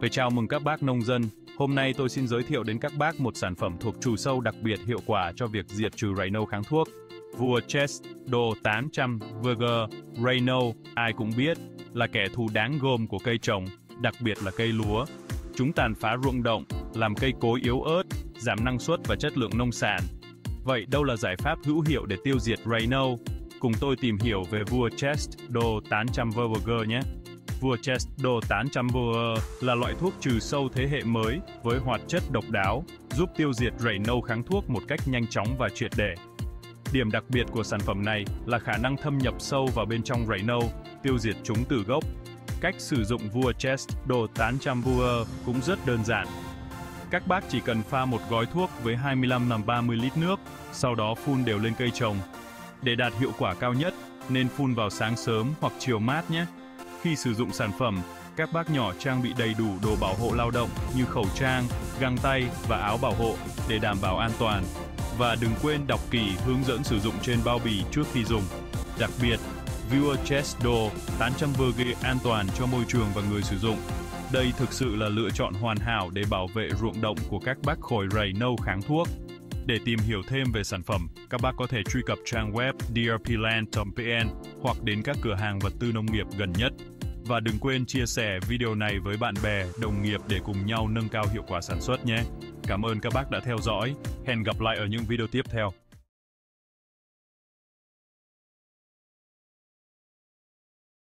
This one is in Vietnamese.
Phải chào mừng các bác nông dân. Hôm nay tôi xin giới thiệu đến các bác một sản phẩm thuộc trù sâu đặc biệt hiệu quả cho việc diệt trừ rầy nâu kháng thuốc. Vua Chest Đồ 800 VG nâu ai cũng biết, là kẻ thù đáng gồm của cây trồng, đặc biệt là cây lúa. Chúng tàn phá ruộng động, làm cây cối yếu ớt, giảm năng suất và chất lượng nông sản. Vậy đâu là giải pháp hữu hiệu để tiêu diệt rầy nâu? Cùng tôi tìm hiểu về vua Chest Đồ 800 VG nhé. Vua Chest Đô 800 Vua là loại thuốc trừ sâu thế hệ mới với hoạt chất độc đáo, giúp tiêu diệt Rhino kháng thuốc một cách nhanh chóng và triệt để. Điểm đặc biệt của sản phẩm này là khả năng thâm nhập sâu vào bên trong Rhino, tiêu diệt chúng từ gốc. Cách sử dụng vua Chest đồ 800 vua cũng rất đơn giản. Các bác chỉ cần pha một gói thuốc với 25-30 lít nước, sau đó phun đều lên cây trồng. Để đạt hiệu quả cao nhất, nên phun vào sáng sớm hoặc chiều mát nhé. Khi sử dụng sản phẩm, các bác nhỏ trang bị đầy đủ đồ bảo hộ lao động như khẩu trang, găng tay và áo bảo hộ để đảm bảo an toàn. Và đừng quên đọc kỹ hướng dẫn sử dụng trên bao bì trước khi dùng. Đặc biệt, Viewer Chest Door 800 VG an toàn cho môi trường và người sử dụng. Đây thực sự là lựa chọn hoàn hảo để bảo vệ ruộng động của các bác khỏi rầy nâu kháng thuốc. Để tìm hiểu thêm về sản phẩm, các bác có thể truy cập trang web drpland.vn hoặc đến các cửa hàng vật tư nông nghiệp gần nhất. Và đừng quên chia sẻ video này với bạn bè, đồng nghiệp để cùng nhau nâng cao hiệu quả sản xuất nhé. Cảm ơn các bác đã theo dõi. Hẹn gặp lại ở những video tiếp theo.